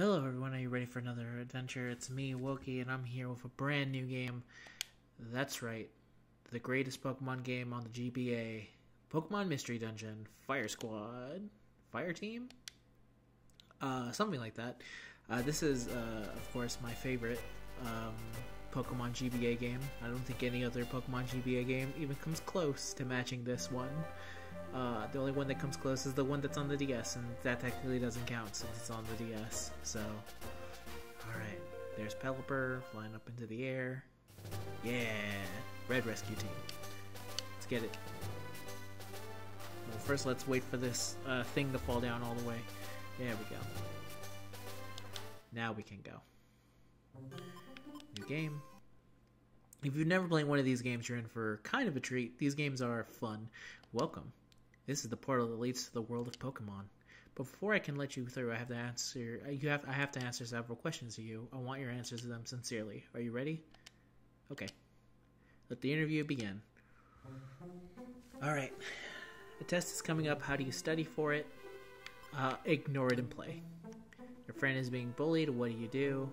Hello, everyone. Are you ready for another adventure? It's me, Wokey, and I'm here with a brand new game. That's right, the greatest Pokemon game on the GBA Pokemon Mystery Dungeon Fire Squad. Fire Team? Uh, something like that. Uh, this is, uh, of course, my favorite um, Pokemon GBA game. I don't think any other Pokemon GBA game even comes close to matching this one. Uh, the only one that comes close is the one that's on the DS, and that technically doesn't count since it's on the DS. So, alright, there's Pelipper flying up into the air. Yeah, Red Rescue Team. Let's get it. Well, first let's wait for this uh, thing to fall down all the way. There we go. Now we can go. New game. If you've never played one of these games, you're in for kind of a treat. These games are fun. Welcome. This is the portal that leads to the world of Pokemon. Before I can let you through, I have to answer. You have. I have to answer several questions to you. I want your answers to them sincerely. Are you ready? Okay. Let the interview begin. All right. The test is coming up. How do you study for it? Uh, ignore it and play. Your friend is being bullied. What do you do?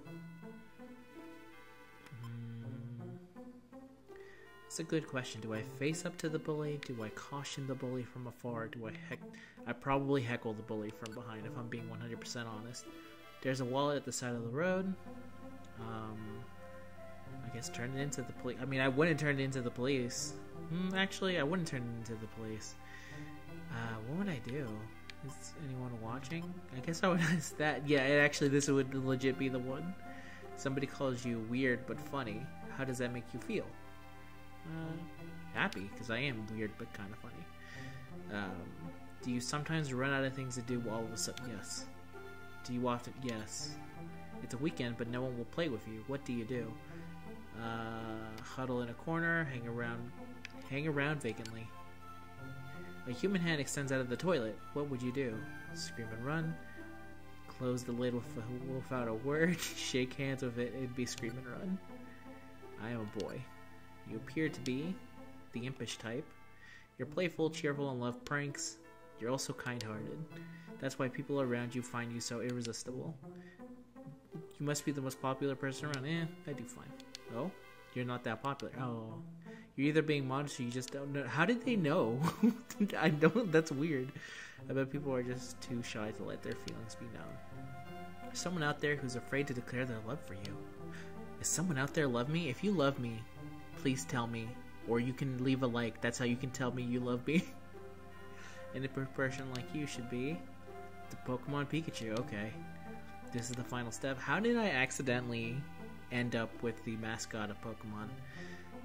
It's a good question. Do I face up to the bully? Do I caution the bully from afar? Do I heck? I probably heckle the bully from behind if I'm being 100% honest. There's a wallet at the side of the road. Um, I guess turn it into the police. I mean, I wouldn't turn it into the police. Mm, actually, I wouldn't turn it into the police. Uh, what would I do? Is anyone watching? I guess I would ask that. Yeah, actually, this would legit be the one. Somebody calls you weird but funny. How does that make you feel? Uh, happy, because I am weird but kind of funny. Um, do you sometimes run out of things to do all of a sudden? Yes. Do you often? Yes. It's a weekend, but no one will play with you. What do you do? Uh, huddle in a corner, hang around, hang around vacantly. A human hand extends out of the toilet. What would you do? Scream and run. Close the lid with without a word. Shake hands with it. It'd be scream and run. I am a boy. You appear to be the impish type. You're playful, cheerful, and love pranks. You're also kind hearted. That's why people around you find you so irresistible. You must be the most popular person around. Eh, I do fine. Oh? You're not that popular. Oh. You're either being modest or you just don't know. How did they know? I don't. That's weird. I bet people are just too shy to let their feelings be known. There's someone out there who's afraid to declare their love for you. Is someone out there love me? If you love me, please tell me. Or you can leave a like. That's how you can tell me you love me. and a person like you should be the Pokemon Pikachu. Okay. This is the final step. How did I accidentally end up with the mascot of Pokemon?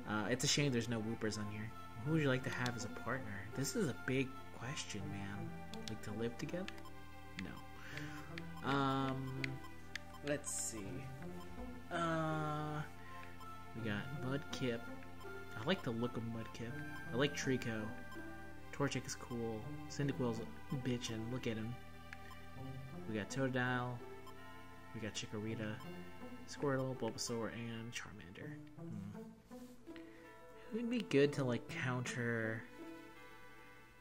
Uh, it's a shame there's no Woopers on here. Who would you like to have as a partner? This is a big question, man. Like to live together? No. Um, let's see. Uh, we got Mudkip. I like the look of Mudkip. I like Treecko. Torchic is cool. Cyndaquil's bitchin'. Look at him. We got Totodile. We got Chikorita, Squirtle, Bulbasaur, and Charmander. Hmm. It would be good to like counter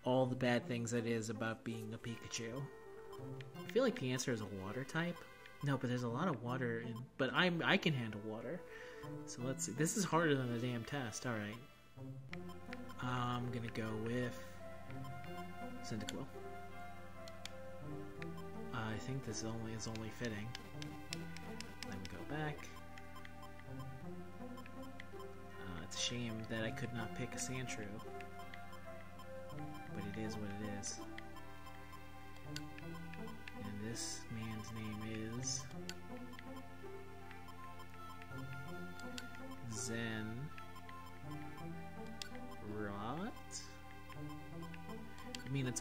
all the bad things that is about being a Pikachu. I feel like the answer is a water type. No, but there's a lot of water in. But I'm I can handle water. So let's see. This is harder than the damn test. All right. I'm gonna go with Cyndaquil. I think this only is only fitting. Let me go back. Uh, it's a shame that I could not pick a Sandshrew, but it is what it is. And this man's name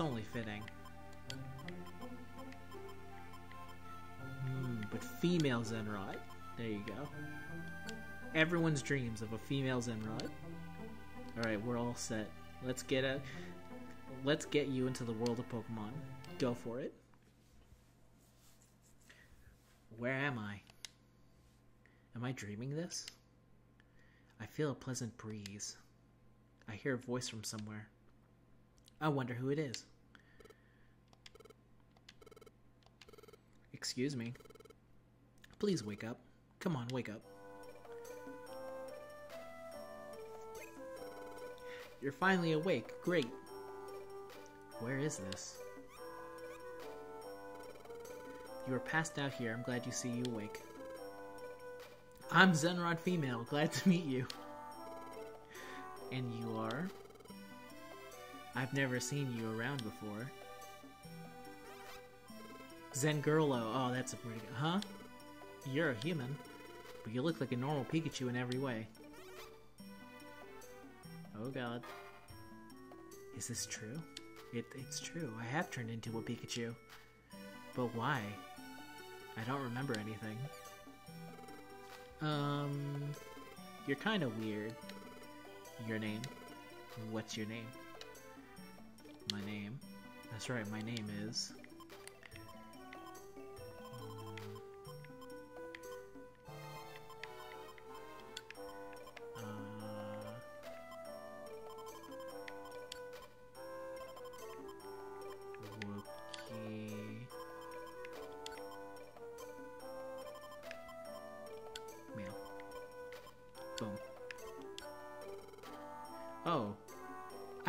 it's only fitting. Hmm, but female Zenrot. There you go. Everyone's dreams of a female Zenrot. Alright, we're all set. Let's get a let's get you into the world of Pokemon. Go for it. Where am I? Am I dreaming this? I feel a pleasant breeze. I hear a voice from somewhere. I wonder who it is. Excuse me. Please wake up. Come on, wake up. You're finally awake. Great. Where is this? You are passed out here. I'm glad you see you awake. I'm Zenrot Female. Glad to meet you. And you are? I've never seen you around before. Zengurlo. Oh, that's a pretty good. Huh? You're a human, but you look like a normal Pikachu in every way. Oh god. Is this true? It, it's true. I have turned into a Pikachu. But why? I don't remember anything. Um, you're kind of weird. Your name? What's your name? My name? That's right, my name is...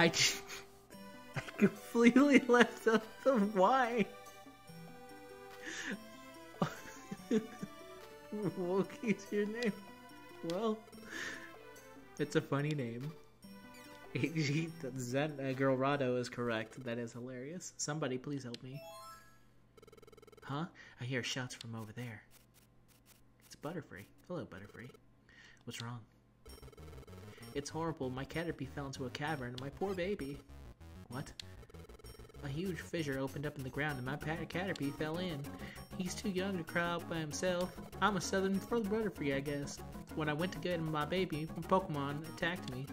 I, I completely left out the why. Wokey's your name? Well, it's a funny name. Zen uh, Girl Rado is correct. That is hilarious. Somebody please help me. Huh? I hear shouts from over there. It's Butterfree. Hello, Butterfree. What's wrong? It's horrible. My Caterpie fell into a cavern. My poor baby. What? A huge fissure opened up in the ground and my Caterpie fell in. He's too young to cry out by himself. I'm a southern brother for you, I guess. When I went to get my baby, Pokemon attacked me.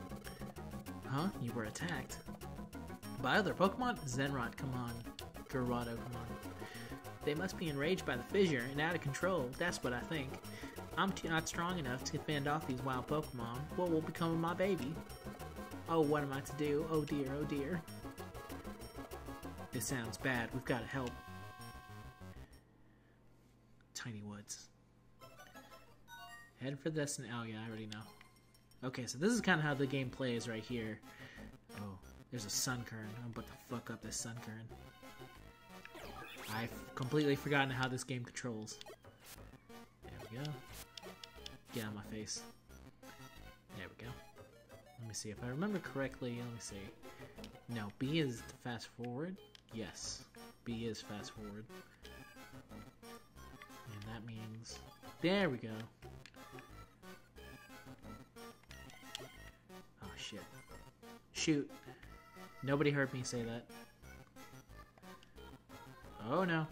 Huh? You were attacked? By other Pokemon? Zenrot, come on. Gerardo, come on. They must be enraged by the fissure and out of control. That's what I think. I'm too not strong enough to fend off these wild Pokemon. What will become of my baby? Oh, what am I to do? Oh dear, oh dear. This sounds bad. We've got to help. Tiny Woods. Head for this and oh yeah, I already know. Okay, so this is kind of how the game plays right here. Oh, there's a Sunkern. I'm about to fuck up this Sunkern. I've completely forgotten how this game controls. There we go. Get out of my face. There we go. Let me see. If I remember correctly, let me see. No, B is fast forward. Yes, B is fast forward. And that means... There we go. Oh, shit. Shoot. Nobody heard me say that. Oh, no.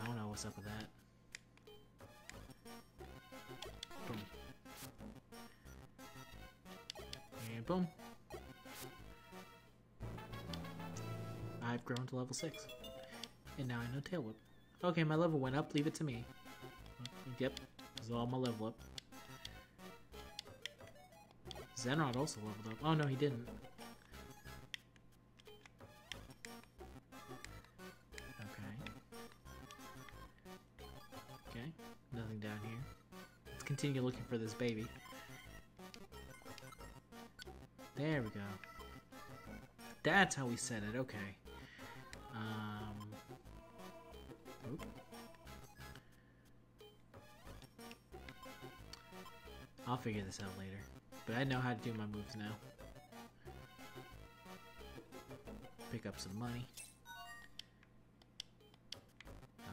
I don't know what's up with that. Boom. I've grown to level 6. And now I know Tail Whip. Okay, my level went up. Leave it to me. Yep, this is all my level up. Zenrot also leveled up. Oh no, he didn't. Okay. Okay, nothing down here. Let's continue looking for this baby. There we go. That's how we set it, okay. Um, oop. I'll figure this out later. But I know how to do my moves now. Pick up some money.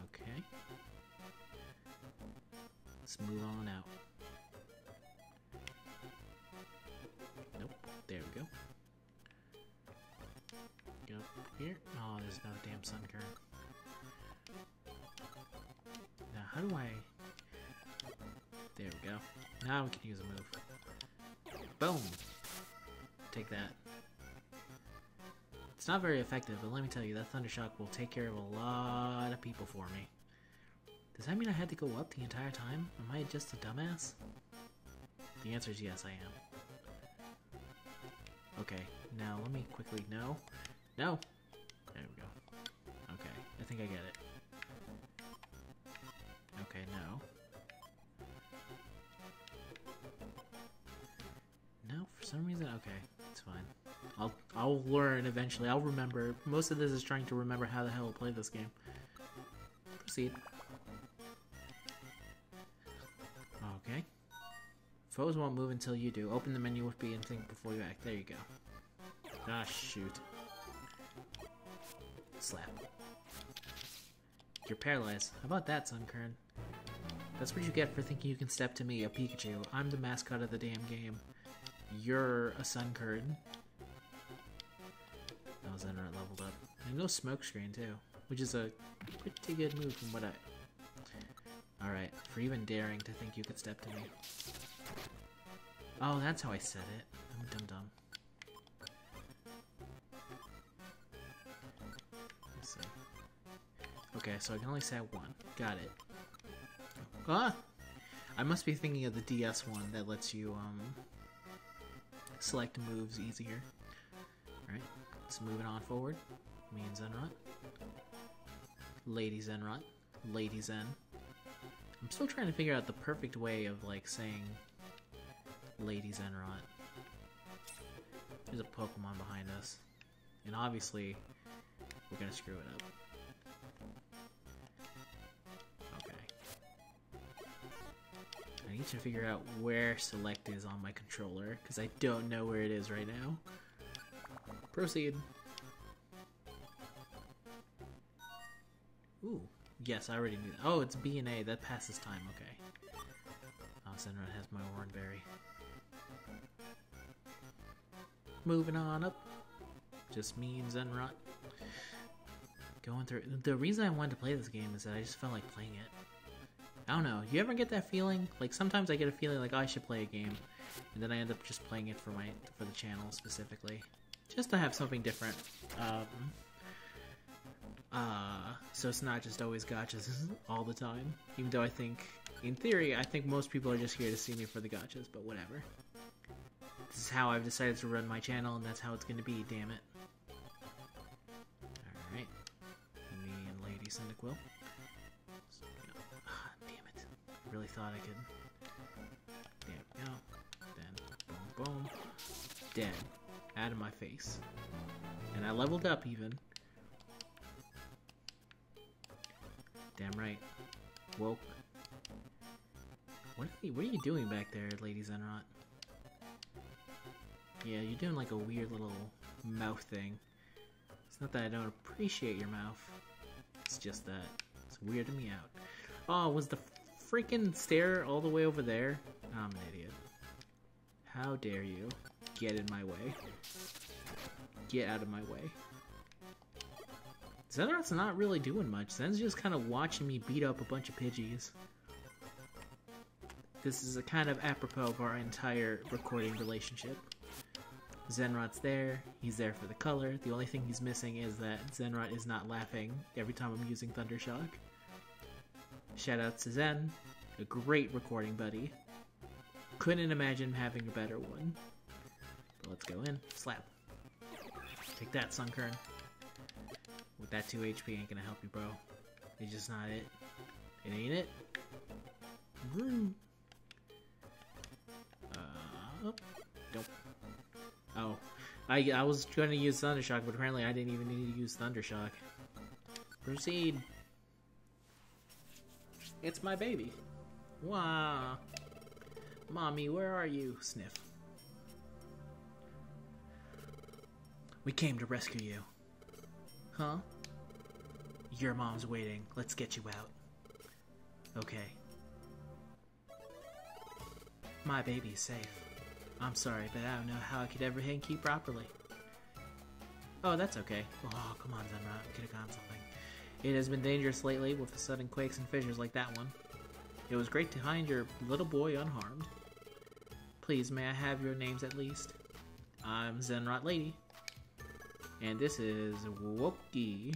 Okay. Let's move on out. There's another damn Sunkern. Now, how do I... There we go. Now we can use a move. Boom! Take that. It's not very effective, but let me tell you, that Thundershock will take care of a lot of people for me. Does that mean I had to go up the entire time? Am I just a dumbass? The answer is yes, I am. Okay, now let me quickly, no, no, think I get it. Okay, no. No, for some reason, okay, it's fine. I'll I'll learn eventually. I'll remember. Most of this is trying to remember how the hell to play this game. Proceed. Okay. Foes won't move until you do. Open the menu with B and think before you act. There you go. Ah, shoot. Slap. You're paralyzed. How about that, Sunkern? That's what you get for thinking you can step to me, a Pikachu. I'm the mascot of the damn game. You're a Sunkern. That was Enrot leveled up. And no smoke screen too, which is a pretty good move from what I... Alright, for even daring to think you could step to me. Oh, that's how I said it. I'm dumb dumb. Okay, so I can only say one. Got it. Ah! I must be thinking of the DS one that lets you um select moves easier. Alright, let's move it on forward. Me and Zenrot. Lady Zenrot. Lady Zen. I'm still trying to figure out the perfect way of like saying Lady Zenrot. There's a Pokemon behind us. And obviously, we're gonna screw it up. I need to figure out where select is on my controller, because I don't know where it is right now. Proceed. Ooh, yes, I already knew that. Oh, it's B and A, that passes time, okay. Oh, Zenrot has my Oranberry. Moving on up. Just me and Zenrot. Going through The reason I wanted to play this game is that I just felt like playing it. I don't know. You ever get that feeling? Like sometimes I get a feeling like oh, I should play a game, and then I end up just playing it for my for the channel specifically, just to have something different. Um, uh, so it's not just always gotchas all the time. Even though I think, in theory, I think most people are just here to see me for the gotchas, but whatever. This is how I've decided to run my channel, and that's how it's to be, damn it. Alright. Me and Lady Cyndaquil. Really thought I could... There we go. Then, boom, boom. Dead. Out of my face. And I leveled up, even. Damn right. Woke. What are, you, what are you doing back there, Lady Zenrot? Yeah, you're doing like a weird little mouth thing. It's not that I don't appreciate your mouth. It's just that it's weirding me out. Oh, was the freaking stair all the way over there? I'm an idiot. How dare you get in my way. Get out of my way. Zenrot's not really doing much. Zen's just kind of watching me beat up a bunch of Pidgeys. This is a kind of apropos of our entire recording relationship. Zenrot's there, he's there for the color. The only thing he's missing is that Zenrot is not laughing every time I'm using Thundershock. Shoutouts to Zen, a great recording buddy. Couldn't imagine having a better one. But let's go in. Slap. Take that, Sunkern. With that 2 HP ain't gonna help you, bro. It's just not it. It ain't it. Uh, oh, nope. Oh, I, I was to use Thundershock, but apparently I didn't even need to use Thundershock. Proceed. It's my baby. Wow. Mommy, where are you? Sniff. We came to rescue you. Huh? Your mom's waiting. Let's get you out. Okay. My baby's safe. I'm sorry, but I don't know how I could ever hang key properly. Oh, that's okay. Oh, come on, Zenrot. We could have gotten something. It has been dangerous lately with the sudden quakes and fissures like that one. It was great to find your little boy unharmed. Please, may I have your names at least? I'm Zenrot Lady. And this is Wokey.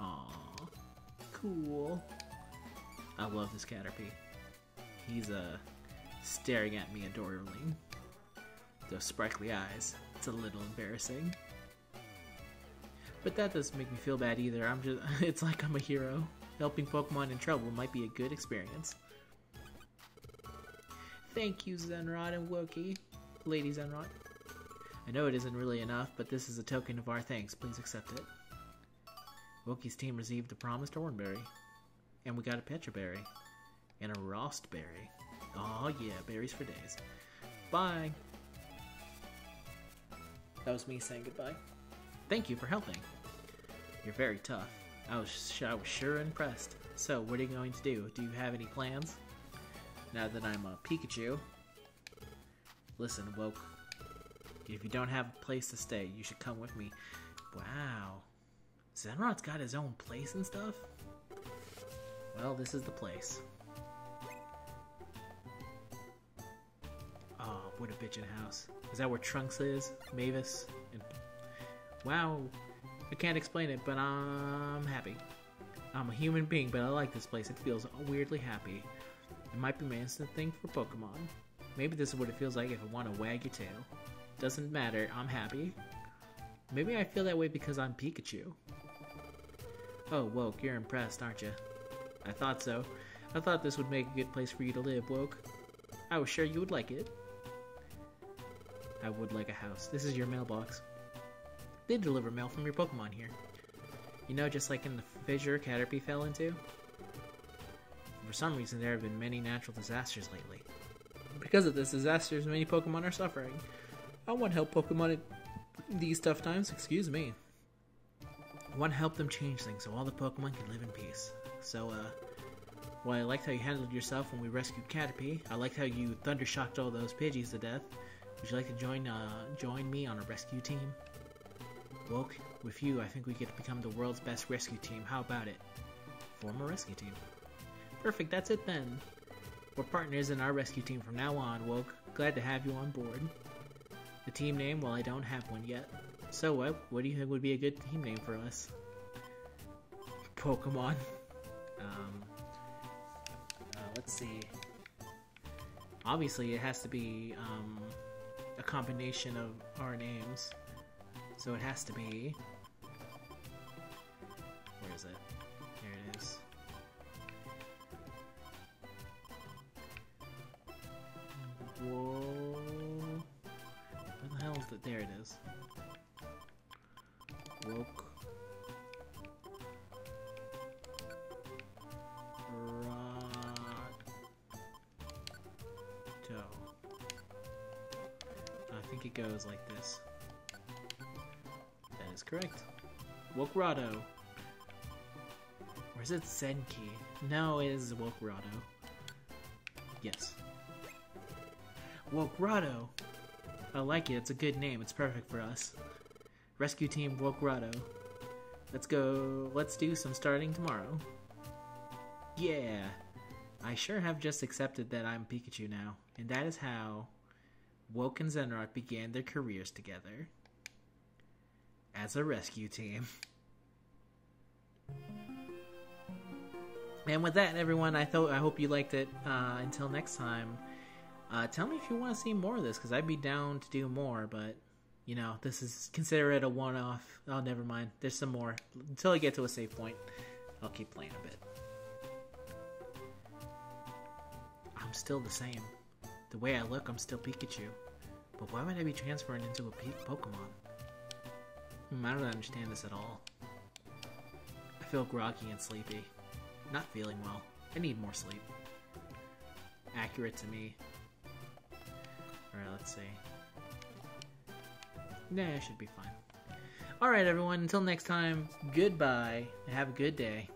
Aww. Cool. I love this Caterpie. He's. Uh, staring at me adorably. Those sparkly eyes. It's a little embarrassing. But that doesn't make me feel bad either. I'm just it's like I'm a hero. Helping Pokemon in trouble might be a good experience. Thank you, Zenrot and Wokey. Lady Zenrot. I know it isn't really enough, but this is a token of our thanks. Please accept it. Wokey's team received the promised Oranberry. And we got a Petraberry. And a Rostberry. Oh yeah, berries for days. Bye! That was me saying goodbye. Thank you for helping. You're very tough. I was, I was sure impressed. So, what are you going to do? Do you have any plans? Now that I'm a Pikachu. Listen, Woke. If you don't have a place to stay, you should come with me. Wow. Zenrot's got his own place and stuff? Well, this is the place. Oh, what a bitchin' house. Is that where Trunks is? Mavis? And... Wow. I can't explain it, but I'm happy. I'm a human being, but I like this place. It feels weirdly happy. It might be my instant thing for Pokemon. Maybe this is what it feels like if I want to wag your tail. Doesn't matter, I'm happy. Maybe I feel that way because I'm Pikachu. Oh, Woke, you're impressed, aren't you? I thought so. I thought this would make a good place for you to live, Woke. I was sure you would like it. I would like a house. This is your mailbox. They deliver mail from your Pokemon here. You know, just like in the fissure Caterpie fell into? For some reason, there have been many natural disasters lately. Because of this disasters, many Pokemon are suffering. I want to help Pokemon in these tough times, excuse me. I want to help them change things so all the Pokemon can live in peace. So, uh, well, I liked how you handled yourself when we rescued Caterpie. I liked how you thundershocked all those Pidgeys to death. Would you like to join, uh, join me on a rescue team? Woke, with you, I think we to become the world's best rescue team. How about it? Form a rescue team. Perfect, that's it then. We're partners in our rescue team from now on, Woke. Glad to have you on board. The team name, well, I don't have one yet. So what? What do you think would be a good team name for us? Pokemon. Um, uh, let's see. Obviously, it has to be um, a combination of our names. So it has to be. Where is it? Here it is. Whoa. Where the hell is it? There it is. Woke. I think it goes like this. Correct. Wokrado. Or is it Zenki? No, it is Wokrado. Yes. Wokrado! I like it, it's a good name, it's perfect for us. Rescue Team Wokrado. Let's go, let's do some starting tomorrow. Yeah! I sure have just accepted that I'm Pikachu now, and that is how Woke and Zenrot began their careers together as a rescue team. And with that, everyone, I thought I hope you liked it. Uh, until next time, uh, tell me if you want to see more of this because I'd be down to do more. But you know, this is consider it a one-off. Oh, never mind. There's some more until I get to a safe point. I'll keep playing a bit. I'm still the same. The way I look, I'm still Pikachu. But why would I be transferring into a Pokemon? Hmm, I don't understand this at all. I feel groggy and sleepy. Not feeling well. I need more sleep. Accurate to me. Alright, let's see. Nah, I should be fine. Alright, everyone, until next time, goodbye, have a good day.